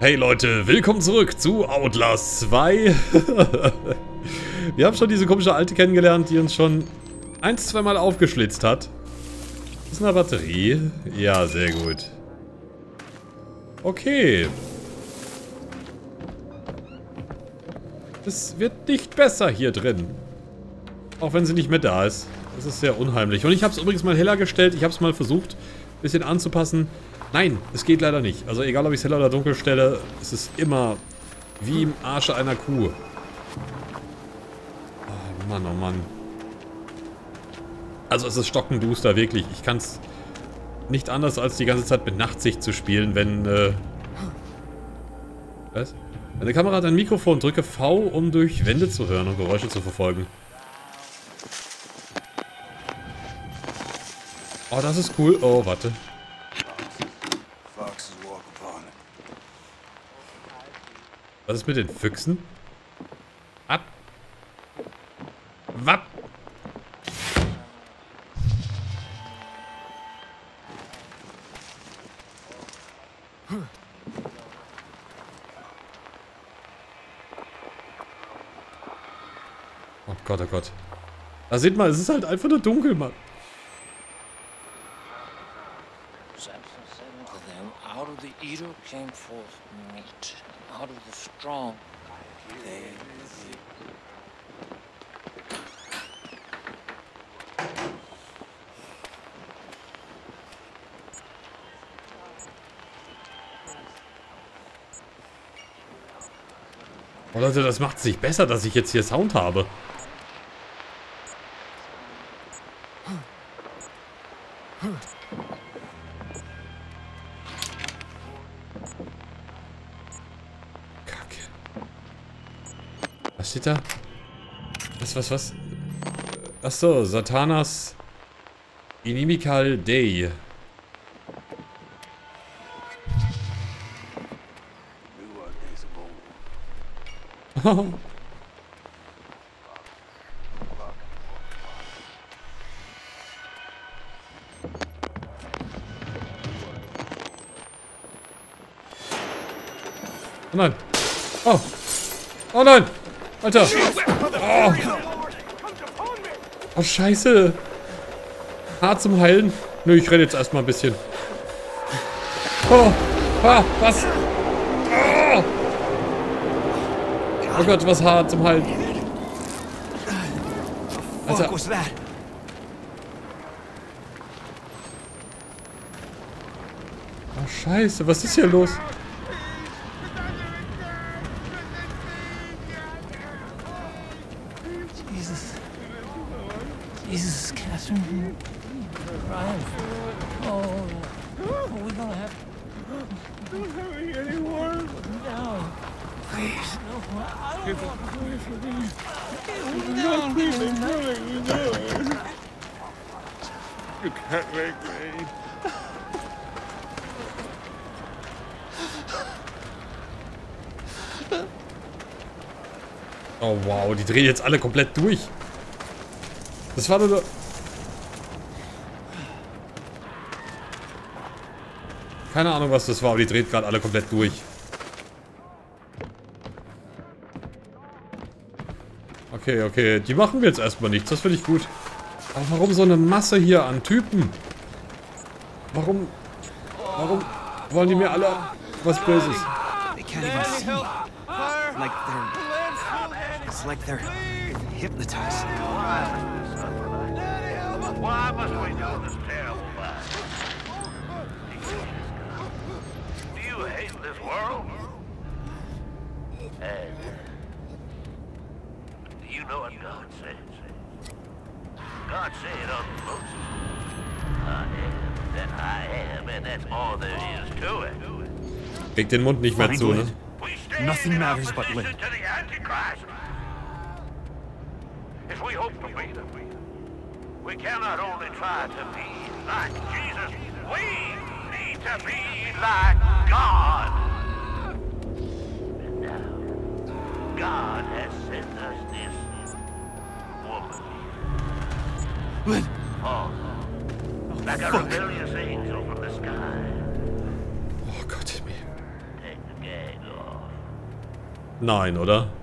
Hey Leute, willkommen zurück zu Outlast 2. Wir haben schon diese komische Alte kennengelernt, die uns schon ein, zweimal aufgeschlitzt hat. Ist eine Batterie? Ja, sehr gut. Okay. Es wird nicht besser hier drin. Auch wenn sie nicht mehr da ist. Das ist sehr unheimlich. Und ich habe es übrigens mal heller gestellt. Ich habe es mal versucht, ein bisschen anzupassen. Nein, es geht leider nicht. Also egal, ob ich es heller oder dunkel stelle, es ist immer wie im Arsche einer Kuh. Oh Mann, oh Mann. Also es ist stockenduster, wirklich. Ich kann es nicht anders als die ganze Zeit mit Nachtsicht zu spielen, wenn... Äh was? Eine Kamera hat ein Mikrofon. Drücke V, um durch Wände zu hören und Geräusche zu verfolgen. Oh, das ist cool. Oh, warte. Was ist mit den Füchsen? Ab. Wapp. Oh Gott, oh Gott. Da seht mal, es ist halt einfach nur dunkel, Mann. Out of the eater came forth meat. Out of the strong Oh Leute, das macht es nicht besser, dass ich jetzt hier Sound habe. Was steht da? Was, was, was? Achso, Satanas Inimical Day. Oh. nein. Oh. Oh nein. Alter. Oh. oh, scheiße. Hart zum Heilen. Nö, ich renne jetzt erstmal ein bisschen. Oh. Ah, was? Oh. oh Gott, was hart zum Heilen. Alter. Oh, scheiße. Was ist hier los? Me. Oh wow, die drehen jetzt alle komplett durch. Das war nur... Keine Ahnung, was das war, aber die dreht gerade alle komplett durch. Okay, okay. Die machen wir jetzt erstmal nichts. Das finde ich gut. Aber warum so eine Masse hier an Typen? Warum... Warum wollen die mir alle was Böses? Like they're... It's like they're hypnotized. Why must we do this terrible Do you hate this world? And do you know what God says? God said on Moses, I am that I am, and that's all there is to it. Krieg den Mund nicht mehr zu, ne? Nothing matters but Lynn. If we hope to beat him, we cannot only try to be like Jesus, we need to be like God. And now, God has sent us this woman. Lynn! Oh, like a rebellious angel from the sky. Nein, oder?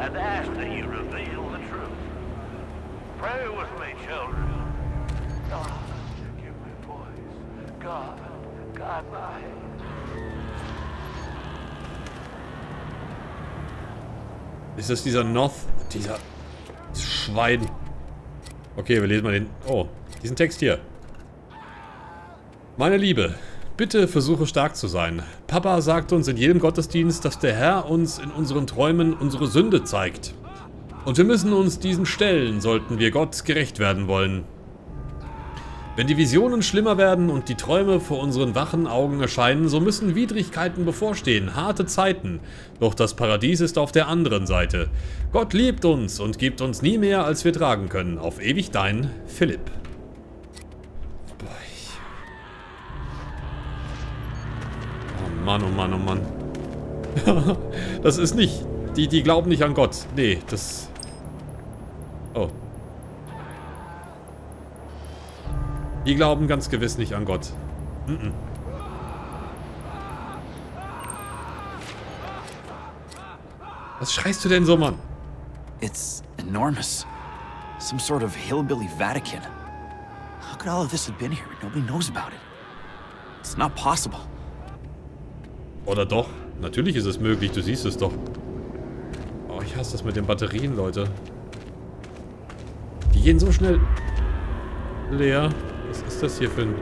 And ask that you reveal the truth. Pray with me, children. God, give me voice. God, guide my hand. Ist das dieser Noth? Dieser Schwein. Okay, wir lesen mal den... Oh, diesen Text hier. Meine Liebe, bitte versuche stark zu sein. Papa sagt uns in jedem Gottesdienst, dass der Herr uns in unseren Träumen unsere Sünde zeigt. Und wir müssen uns diesen stellen, sollten wir Gott gerecht werden wollen. Wenn die Visionen schlimmer werden und die Träume vor unseren wachen Augen erscheinen, so müssen Widrigkeiten bevorstehen, harte Zeiten. Doch das Paradies ist auf der anderen Seite. Gott liebt uns und gibt uns nie mehr, als wir tragen können. Auf ewig dein, Philipp. Mann, oh Mann, oh Mann. das ist nicht... Die, die glauben nicht an Gott. Nee, das... Oh. Die glauben ganz gewiss nicht an Gott. Mm -mm. Was schreist du denn so, Mann? It's enormous. Some sort of hillbilly Vatican. How could all of this have been here nobody knows about it? It's not possible. Oder doch? Natürlich ist es möglich, du siehst es doch. Oh, ich hasse das mit den Batterien, Leute. Die gehen so schnell leer. Was ist das hier für ein...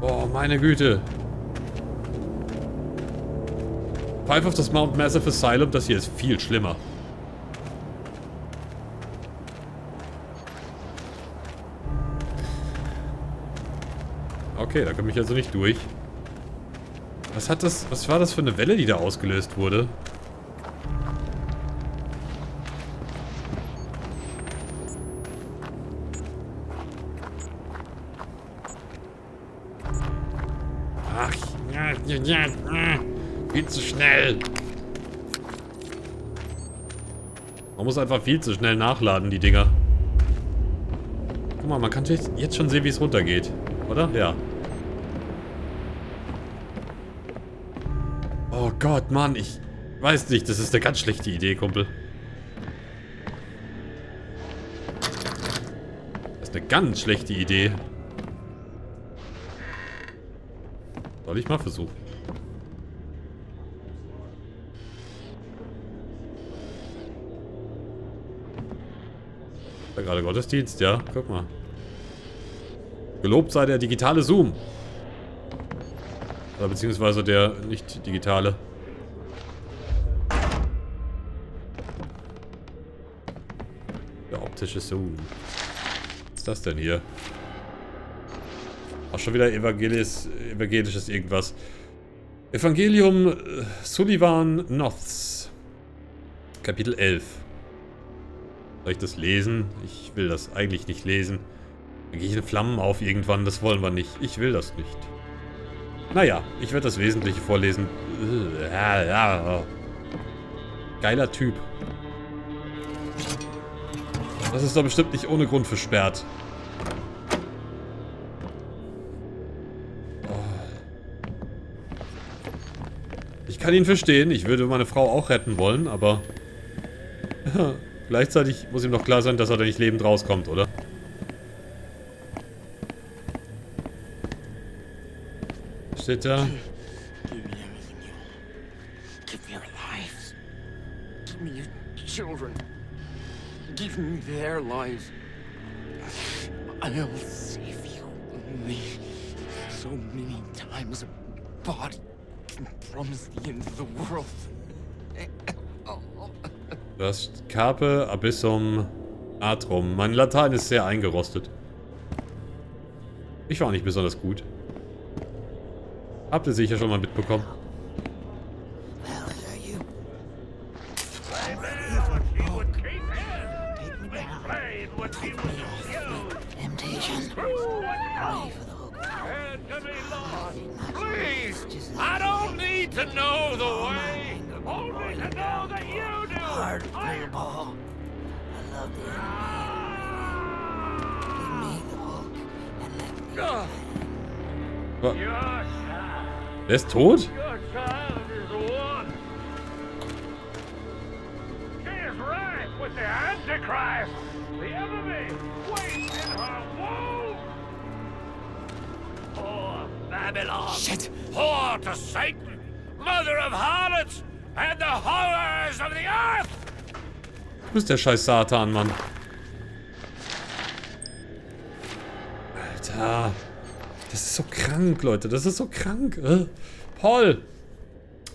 Oh, meine Güte. Pfeif auf das Mount Massive Asylum, das hier ist viel schlimmer. Okay, da komme ich also nicht durch. Was hat das... Was war das für eine Welle, die da ausgelöst wurde? Ach, ja, ja, ja, ja. Viel zu schnell. Man muss einfach viel zu schnell nachladen, die Dinger. Guck mal, man kann jetzt schon sehen, wie es runtergeht. Oder? Ja. Gott, Mann, ich weiß nicht. Das ist eine ganz schlechte Idee, Kumpel. Das ist eine ganz schlechte Idee. Soll ich mal versuchen? Da gerade Gottesdienst, ja. Guck mal. Gelobt sei der digitale Zoom. Oder beziehungsweise der nicht digitale. Der optische Zoom. Was ist das denn hier? Ach, schon wieder evangelis, evangelisches irgendwas. Evangelium äh, Sullivan Noths. Kapitel 11. Soll ich das lesen? Ich will das eigentlich nicht lesen. Dann gehe ich in Flammen auf irgendwann. Das wollen wir nicht. Ich will das nicht. Naja, ich werde das Wesentliche vorlesen. Geiler Typ. Das ist doch bestimmt nicht ohne Grund versperrt. Ich kann ihn verstehen. Ich würde meine Frau auch retten wollen, aber... Gleichzeitig muss ihm doch klar sein, dass er da nicht lebend rauskommt, oder? Steht da? Give me your lives. Give me your children. Give me their lives. I'll save you. Only so many times a body can promise the end of the world. Du Carpe Abyssum Atrum. Mein Latein ist sehr eingerostet. Ich war nicht besonders gut. Habt ihr sicher schon mal mitbekommen. To know the way. Only to know that you do. Hard to I play the ball. I love the enemy. Give me the hook and let me. Ugh. Wa- Your child, Der ist your child is one. She is right with the Antichrist. The enemy waits in her womb. Poor Babylon. Shit! Whore to Satan, mother of harlots, and the horrors of the earth! Du bist der scheiß Satan, Mann. Alter. Das ist so krank, Leute. Das ist so krank. Äh. Paul.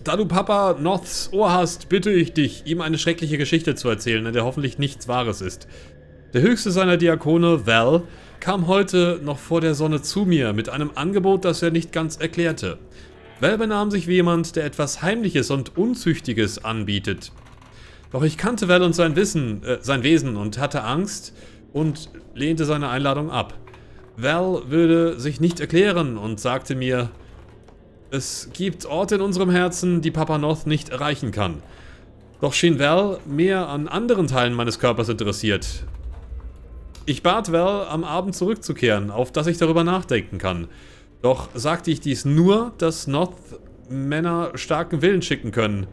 Da du Papa Noths Ohr hast, bitte ich dich, ihm eine schreckliche Geschichte zu erzählen, in der hoffentlich nichts Wahres ist. Der höchste seiner Diakone, Val, kam heute noch vor der Sonne zu mir mit einem Angebot, das er nicht ganz erklärte. Val benahm sich wie jemand, der etwas Heimliches und Unzüchtiges anbietet. Doch ich kannte Val und sein Wissen, äh, sein Wesen und hatte Angst und lehnte seine Einladung ab. Val würde sich nicht erklären und sagte mir, es gibt Orte in unserem Herzen, die Papa Noth nicht erreichen kann. Doch schien Val mehr an anderen Teilen meines Körpers interessiert. Ich bat Val, am Abend zurückzukehren, auf dass ich darüber nachdenken kann. Doch sagte ich dies nur, dass Noth Männer starken Willen schicken können.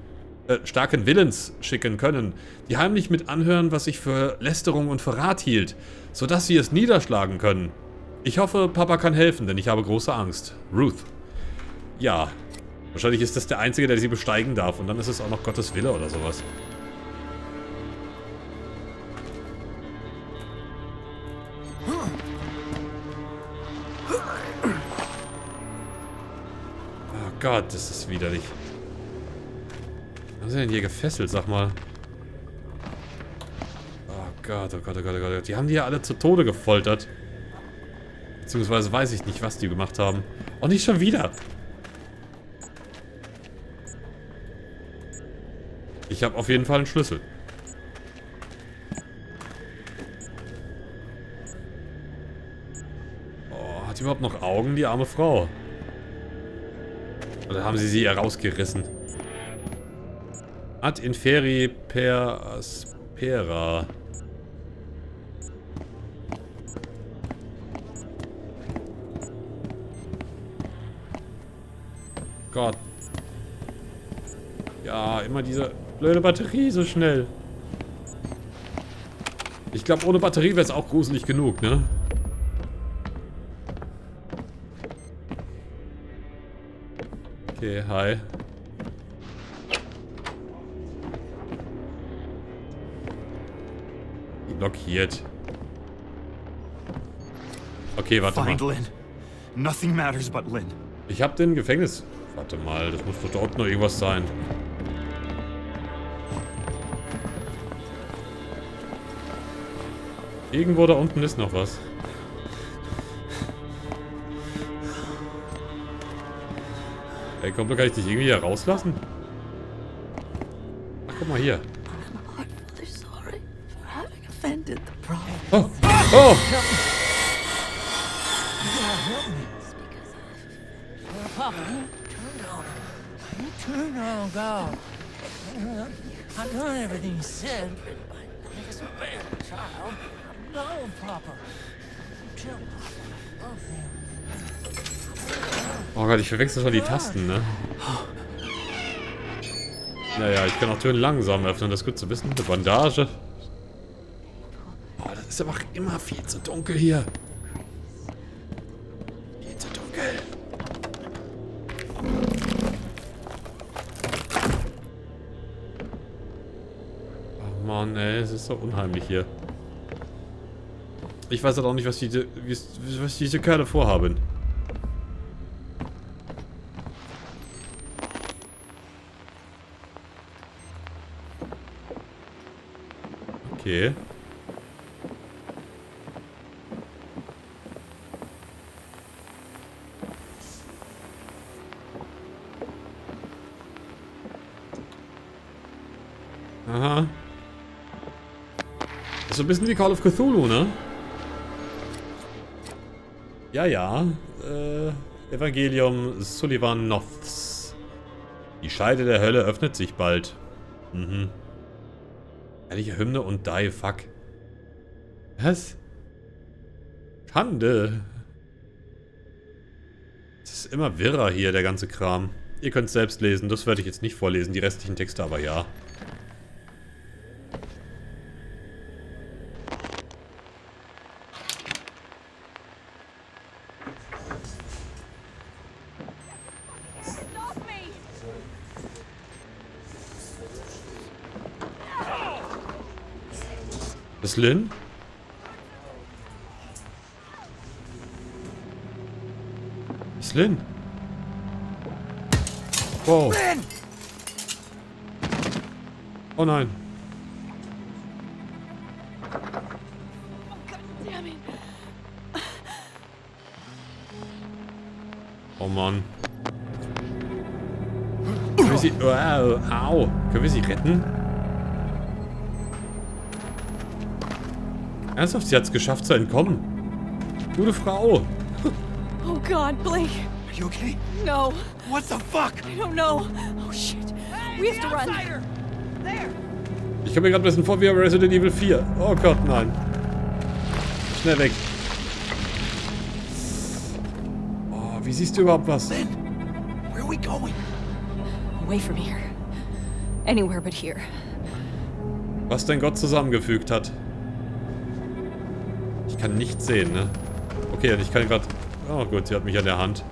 Äh, starken Willens schicken können, die heimlich mit anhören, was ich für Lästerung und Verrat hielt, sodass sie es niederschlagen können. Ich hoffe, Papa kann helfen, denn ich habe große Angst. Ruth. Ja. Wahrscheinlich ist das der Einzige, der sie besteigen darf. Und dann ist es auch noch Gottes Wille oder sowas. Gott, das ist widerlich. Was sind denn hier gefesselt, sag mal? Oh Gott, oh Gott, oh Gott, oh Gott. Die haben die ja alle zu Tode gefoltert. Beziehungsweise weiß ich nicht, was die gemacht haben. Oh, nicht schon wieder. Ich habe auf jeden Fall einen Schlüssel. Oh, hat die überhaupt noch Augen, die arme Frau? Oder haben sie sie herausgerissen? Ad inferi per aspera. Gott. Ja, immer diese blöde Batterie so schnell. Ich glaube, ohne Batterie wäre es auch gruselig genug, ne? Okay, hi. Blockiert. Okay, warte Find mal. Nothing matters but Lynn. Ich hab den Gefängnis. Warte mal, das muss doch dort noch irgendwas sein. Irgendwo da unten ist noch was. Ey, komm, kann ich dich irgendwie hier rauslassen? Ach, guck mal hier. I'm heartfully sorry for having offended the prophet. Oh! Oh! Papa, turn on him. You turn on God. I've done everything you said. Make us a better child. No, Papa. Tell Papa. Love him. Oh Gott, ich verwechsel schon die Tasten, ne? Naja, ich kann auch Türen langsam öffnen, das ist gut zu wissen. Eine Bandage. Oh, das ist aber immer viel zu dunkel hier. Viel zu dunkel. Oh Mann, ey, es ist so unheimlich hier. Ich weiß halt auch nicht, was wie- was diese Kerle vorhaben. Okay. Aha. Das ist ein bisschen wie Call of Cthulhu, ne? Ja, ja. Äh, Evangelium Sullivan Noths. Die Scheide der Hölle öffnet sich bald. Mhm. Herrliche Hymne und die, fuck. Was? Schande. Es ist immer wirrer hier, der ganze Kram. Ihr könnt es selbst lesen, das werde ich jetzt nicht vorlesen, die restlichen Texte aber ja. Ist Lynn? Ist Lynn? Wow. Oh nein. It. Oh Mann. Können wir sie... Wow, au. Können wir sie retten? Ernsthaft, sie hat es geschafft zu entkommen. Gute Frau. Oh God, Blake. Are you okay? No, What the fuck? I don't know. Oh shit. We have to run. Ich komme mir gerade ein bisschen vor wie bei Resident Evil 4. Oh Gott, nein. Schnell weg. Oh, wie siehst du überhaupt was? Where are we going? Away from here. Anywhere but here. Was denn Gott zusammengefügt hat. Ich kann nichts sehen, ne? Okay, und ich kann gerade... Oh gut, sie hat mich an der Hand.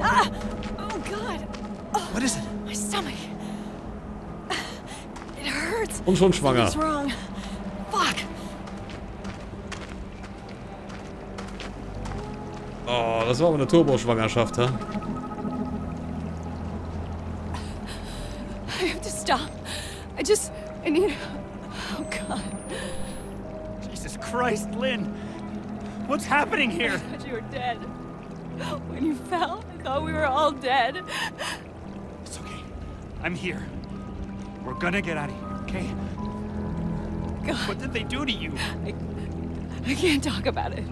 Ah! Oh God. What is it? My stomach. It hurts. Und schon schwanger. What's wrong? Fuck. Oh, das war aber eine Turboschwangerschaft, ha? I have to stop. I just. I need. God. Jesus Christ, Lynn! What's happening here? I thought you were dead. When you fell, I thought we were all dead. It's okay. I'm here. We're gonna get out of here, okay? God, What did they do to you? I I can't talk about it.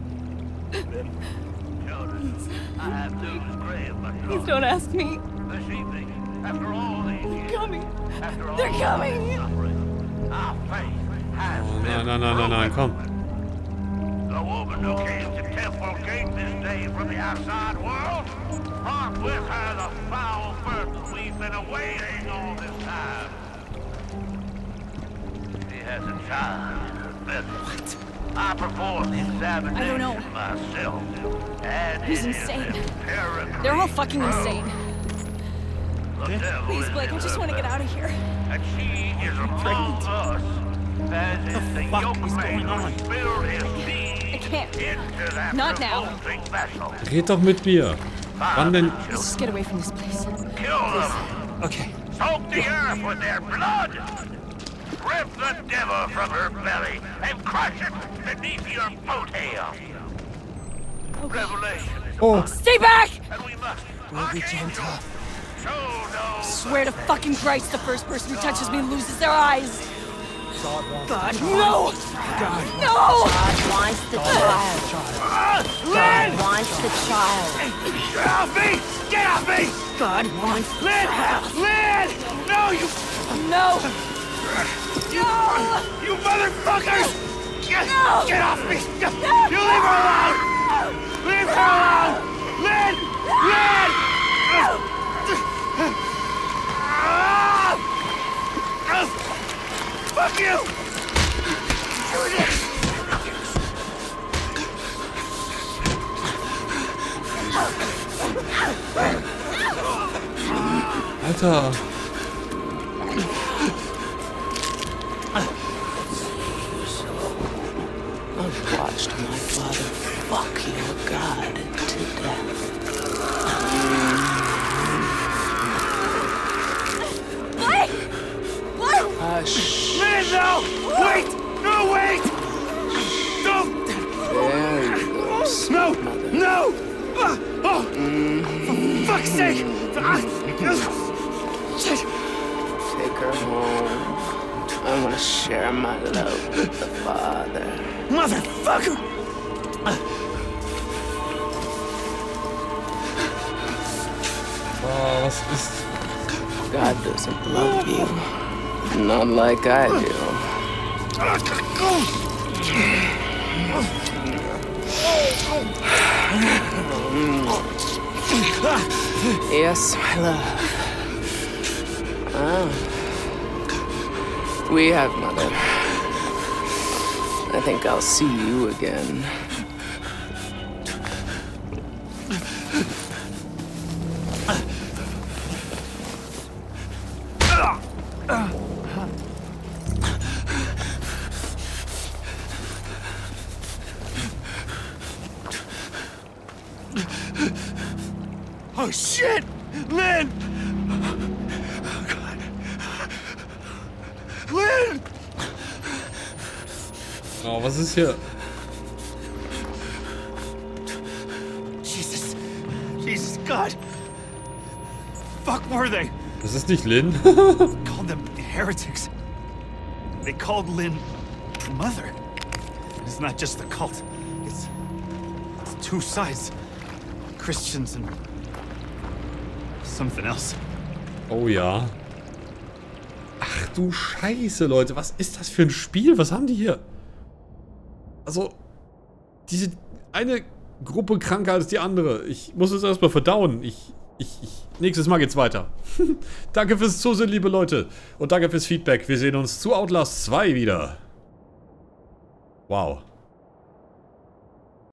Children, I have news grave, but Please don't ask me. This evening, after all these years, Coming. after all They're coming. suffering, our faith has been nein, nein, nein, nein, nein, komm. The woman who came to Temple Gate this day from the outside world brought with her the foul burden we've been awaiting all this time. She has a child in her belly. What? I performed the examination I don't know. myself. And He's insane. They're all fucking true. insane. Please, Blake, I just want to get out of here. And she is among us. As is the fuck is going on? Can't. into Not now. revolting vessel. Red doch mit mir. Wann denn? Let's just get away from this place. Kill them. Okay. Soak the earth with their blood. Rip the devil from her belly and crush it beneath your boat hail. Revelation Oh, Stay back! and we must We'll be gentle. Swear to fucking Christ, the first person who touches me loses their eyes. God, no! God. No! God wants the child. God wants the child. Get off me! Get off me! God wants Lynn! Lynn! No, you No! No! You motherfuckers! Get, No! get off me! You leave her Alter. I've Oh. God doesn't love you. Not like I do. Yes, my love. Ah. We have, Mother. I think I'll see you again. Fuck were they? Das ist nicht Lin. Called them heretics. They called Lynn mother. It's not just the cult. It's, it's two sides. Christians and something else. Oh ja. Ach du Scheiße, Leute. Was ist das für ein Spiel? Was haben die hier? Also, diese eine Gruppe kranker als die andere. Ich muss es erstmal verdauen. Ich, ich, ich. Nächstes Mal geht's weiter. danke fürs Zusehen, liebe Leute. Und danke fürs Feedback. Wir sehen uns zu Outlast 2 wieder. Wow.